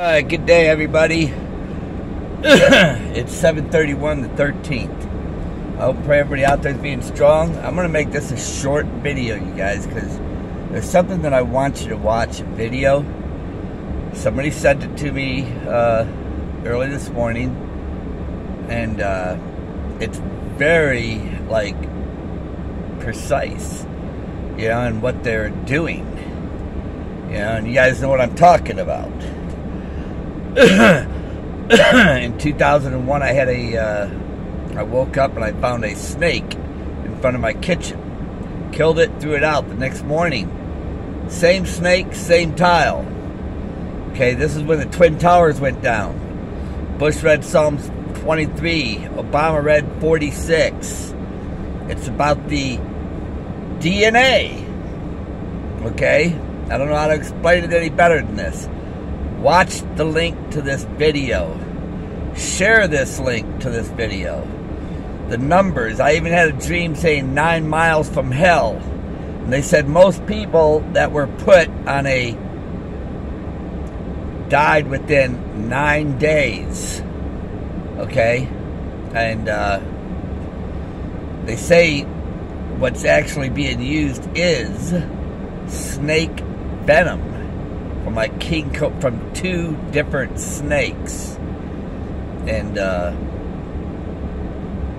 Uh, good day, everybody. it's 7:31, the 13th. I hope everybody out there is being strong. I'm gonna make this a short video, you guys, because there's something that I want you to watch. A video. Somebody sent it to me uh, early this morning, and uh, it's very like precise, you know, and what they're doing. You know, and you guys know what I'm talking about. in 2001, I had a. Uh, I woke up and I found a snake in front of my kitchen. Killed it, threw it out the next morning. Same snake, same tile. Okay, this is when the Twin Towers went down. Bush read Psalms 23, Obama read 46. It's about the DNA. Okay? I don't know how to explain it any better than this. Watch the link to this video. Share this link to this video. The numbers. I even had a dream saying nine miles from hell. And they said most people that were put on a died within nine days. Okay? And uh, they say what's actually being used is snake venom from like king co- from two different snakes, and uh,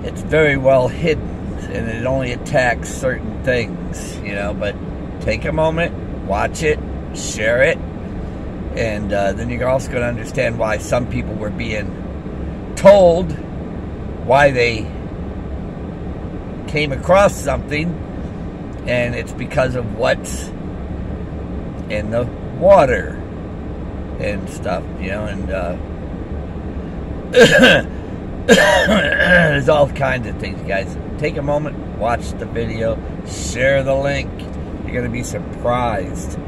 it's very well hidden, and it only attacks certain things, you know. But take a moment, watch it, share it, and uh, then you're also going to understand why some people were being told why they came across something, and it's because of what's in the water and stuff, you know, and uh, there's all kinds of things, guys. Take a moment, watch the video, share the link. You're going to be surprised